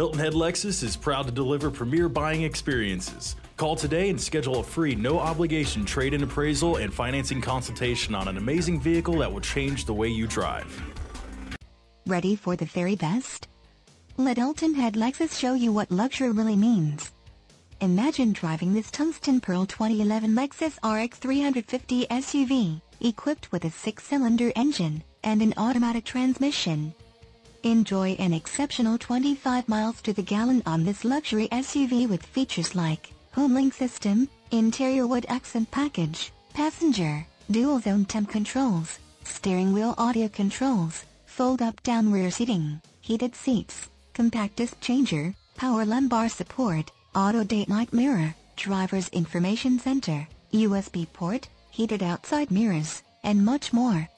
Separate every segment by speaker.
Speaker 1: Hilton Head Lexus is proud to deliver premier buying experiences. Call today and schedule a free, no obligation trade in appraisal and financing consultation on an amazing vehicle that will change the way you drive.
Speaker 2: Ready for the very best? Let Hilton Head Lexus show you what luxury really means. Imagine driving this tungsten pearl 2011 Lexus RX 350 SUV, equipped with a six-cylinder engine and an automatic transmission. Enjoy an exceptional 25 miles to the gallon on this luxury SUV with features like HomeLink system, interior wood accent package, passenger, dual zone temp controls, steering wheel audio controls, fold-up down rear seating, heated seats, compact disc changer, power lumbar support, auto day night mirror, driver's information center, USB port, heated outside mirrors, and much more.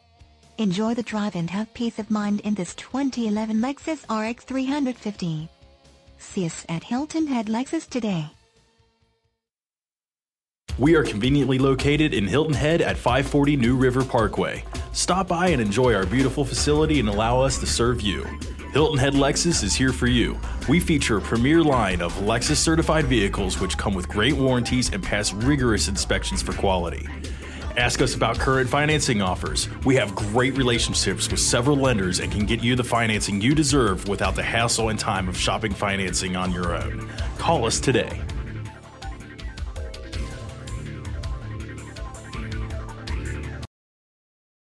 Speaker 2: Enjoy the drive and have peace of mind in this 2011 Lexus RX 350. See us at Hilton Head Lexus today.
Speaker 1: We are conveniently located in Hilton Head at 540 New River Parkway. Stop by and enjoy our beautiful facility and allow us to serve you. Hilton Head Lexus is here for you. We feature a premier line of Lexus certified vehicles which come with great warranties and pass rigorous inspections for quality. Ask us about current financing offers. We have great relationships with several lenders and can get you the financing you deserve without the hassle and time of shopping financing on your own. Call us today.